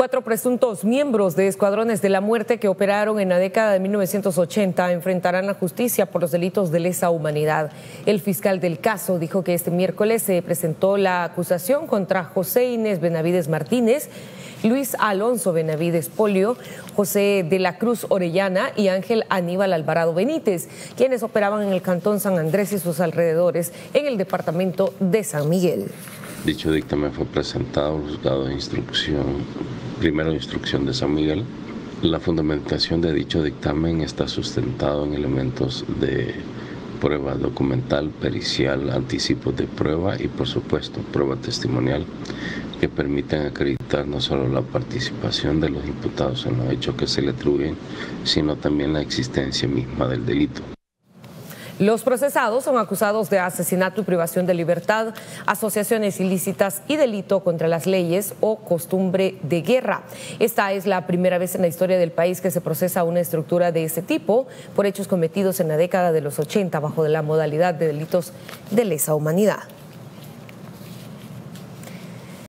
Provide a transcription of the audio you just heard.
Cuatro presuntos miembros de escuadrones de la muerte que operaron en la década de 1980 enfrentarán la justicia por los delitos de lesa humanidad. El fiscal del caso dijo que este miércoles se presentó la acusación contra José Inés Benavides Martínez, Luis Alonso Benavides Polio, José de la Cruz Orellana y Ángel Aníbal Alvarado Benítez, quienes operaban en el Cantón San Andrés y sus alrededores en el departamento de San Miguel. Dicho dictamen fue presentado al juzgado de instrucción, primero instrucción de San Miguel. La fundamentación de dicho dictamen está sustentado en elementos de prueba documental, pericial, anticipos de prueba y por supuesto prueba testimonial que permiten acreditar no solo la participación de los imputados en los hechos que se le atribuyen, sino también la existencia misma del delito. Los procesados son acusados de asesinato y privación de libertad, asociaciones ilícitas y delito contra las leyes o costumbre de guerra. Esta es la primera vez en la historia del país que se procesa una estructura de este tipo por hechos cometidos en la década de los 80 bajo la modalidad de delitos de lesa humanidad.